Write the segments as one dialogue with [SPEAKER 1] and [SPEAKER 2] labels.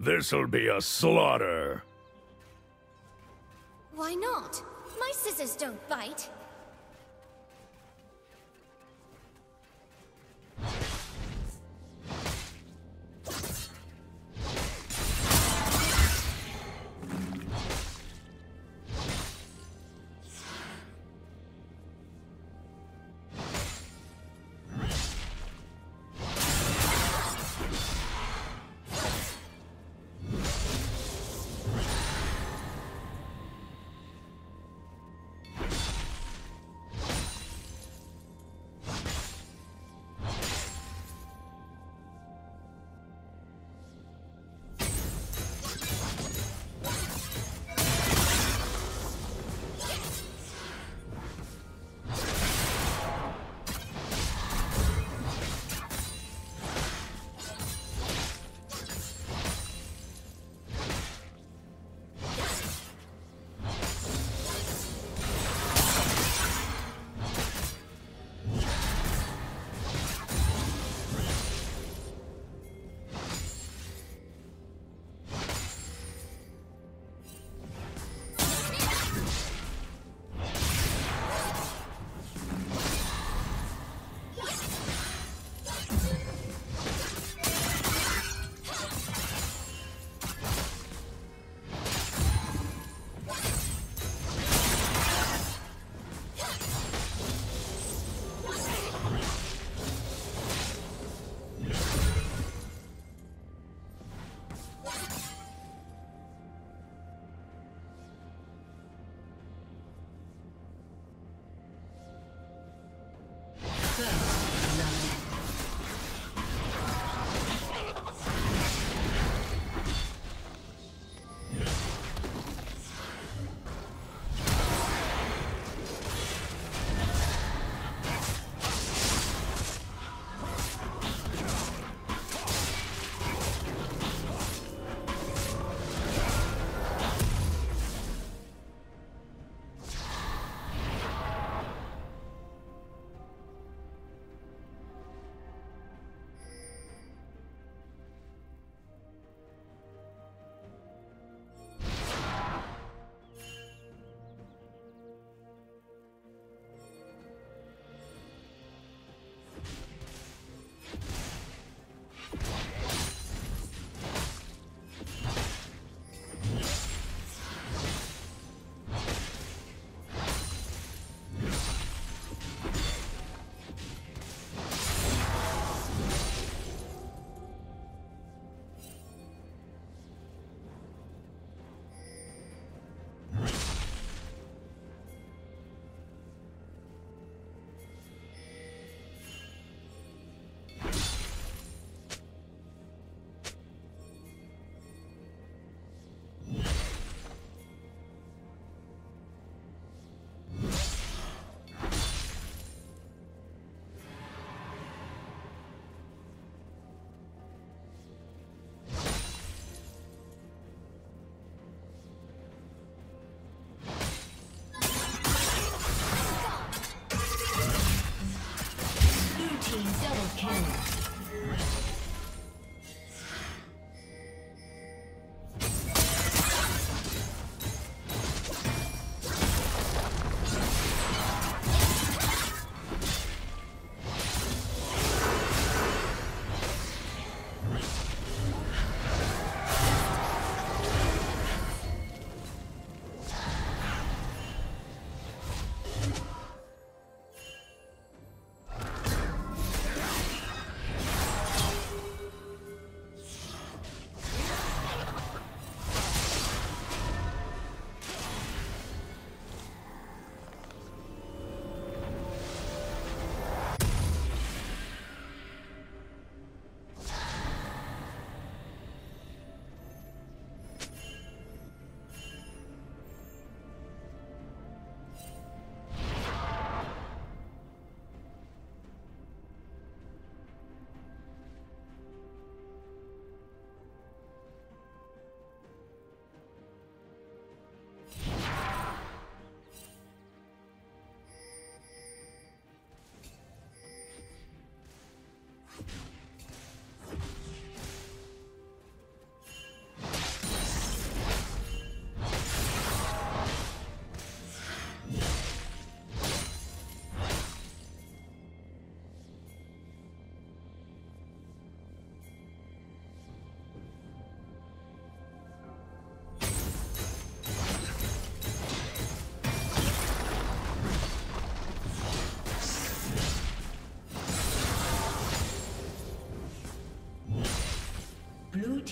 [SPEAKER 1] This'll be a slaughter.
[SPEAKER 2] Why not? My scissors don't bite.
[SPEAKER 3] First.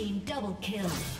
[SPEAKER 3] Team double kill.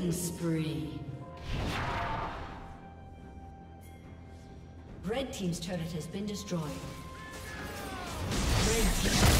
[SPEAKER 3] Killing spree. Red Team's turret has been destroyed. Red.